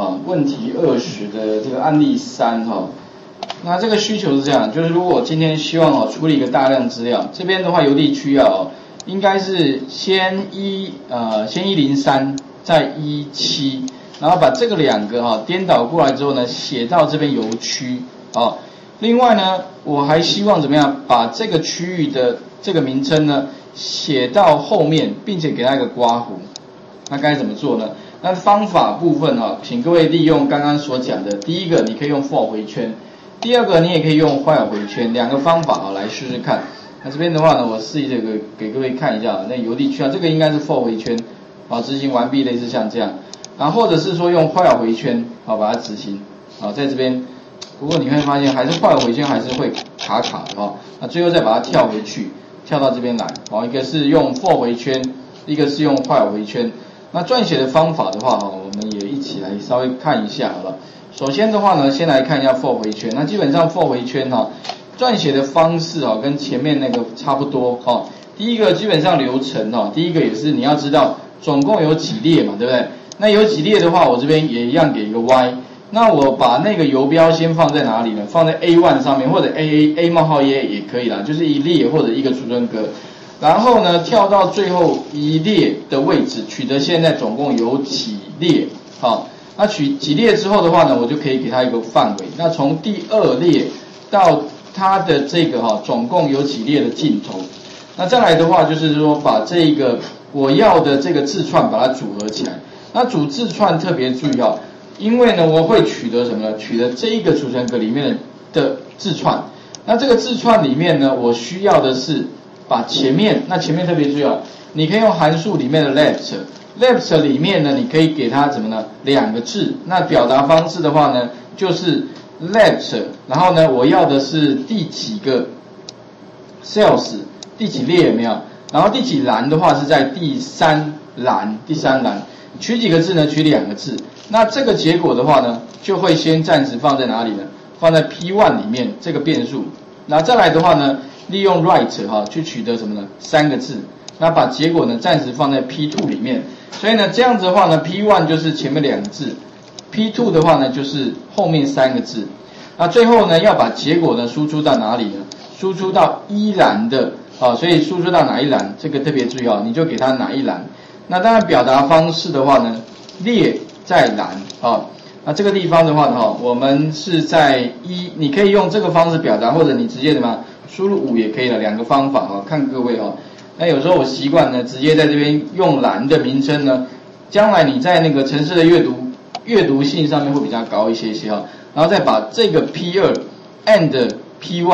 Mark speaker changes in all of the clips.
Speaker 1: 哈，问题二十的这个案例三哈，那这个需求是这样，就是如果我今天希望哦处理一个大量资料，这边的话邮递区要应该是先一呃先一零三再一七，然后把这个两个哈颠倒过来之后呢，写到这边邮区啊。另外呢，我还希望怎么样把这个区域的这个名称呢写到后面，并且给它一个刮弧。那该怎么做呢？那方法部分哈，请各位利用刚刚所讲的，第一个你可以用 for 回圈，第二个你也可以用 while 回圈，两个方法啊来试试看。那这边的话呢，我试一这个给各位看一下，那邮递区啊，这个应该是 for 回圈，好执行完毕，类似像这样，然后或者是说用 while 回圈，好把它执行，好在这边。不过你会发现，还是 file 回圈还是会卡卡的哈。那最后再把它跳回去，跳到这边来。好，一个是用 for 回圈，一个是用 while 回圈。那撰写的方法的话哈，我们也一起来稍微看一下好了。首先的话呢，先来看一下 for 回圈。那基本上 for 回圈哈，撰写的方式啊，跟前面那个差不多哈。第一个基本上流程哈，第一个也是你要知道总共有几列嘛，对不对？那有几列的话，我这边也一样给一个 y。那我把那个游标先放在哪里呢？放在 A one 上面，或者 A A A 冒号 A 也可以啦，就是一列或者一个储存格。然后呢，跳到最后一列的位置，取得现在总共有几列。好，那取几列之后的话呢，我就可以给它一个范围。那从第二列到它的这个哈，总共有几列的尽头。那再来的话，就是说把这个我要的这个字串把它组合起来。那组字串特别注意啊。因为呢，我会取得什么呢？取得这一个储存格里面的的字串。那这个字串里面呢，我需要的是把前面，那前面特别重要，你可以用函数里面的 left，left 里面呢，你可以给它什么呢？两个字。那表达方式的话呢，就是 left，然后呢，我要的是第几个 cells，第几列有没有？然后第几栏的话是在第三栏，第三栏。取几个字呢？取两个字。那这个结果的话呢，就会先暂时放在哪里呢？放在 P one 里面这个变数。那再来的话呢，利用 right 哈去取得什么呢？三个字。那把结果呢暂时放在 P two 里面。所以呢这样子的话呢，P one 就是前面两个字，P two 的话呢就是后面三个字。那最后呢要把结果呢输出到哪里呢？输出到一栏的啊，所以输出到哪一栏？这个特别注意啊，你就给它哪一栏。那当然表达方式的话呢，列。在栏啊，那这个地方的话呢，哈，我们是在一，你可以用这个方式表达，或者你直接怎么输入五也可以了，两个方法哈，看各位哦。那有时候我习惯呢，直接在这边用栏的名称呢，将来你在那个城市的阅读阅读性上面会比较高一些些哈。然后再把这个 P 二 and P 一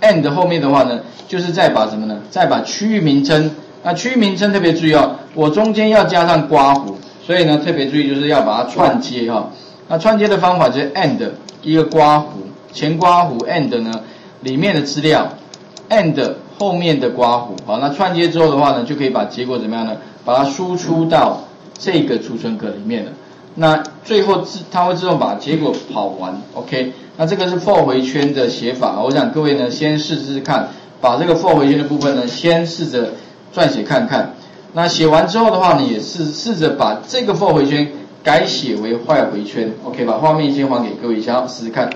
Speaker 1: and 后面的话呢，就是再把什么呢？再把区域名称，那区域名称特别注意哦，我中间要加上刮弧。所以呢，特别注意就是要把它串接哈。那串接的方法就是 and 一个刮弧，前刮弧 and 呢里面的资料，and 后面的刮胡。好，那串接之后的话呢，就可以把结果怎么样呢？把它输出到这个储存格里面了。那最后自它会自动把结果跑完。OK，那这个是 for 回圈的写法。我想各位呢先试试看，把这个 for 回圈的部分呢先试着撰写看看。那写完之后的话呢，也是试着把这个 for 回圈改写为坏回圈，OK，把画面先还给各位一下，试试看。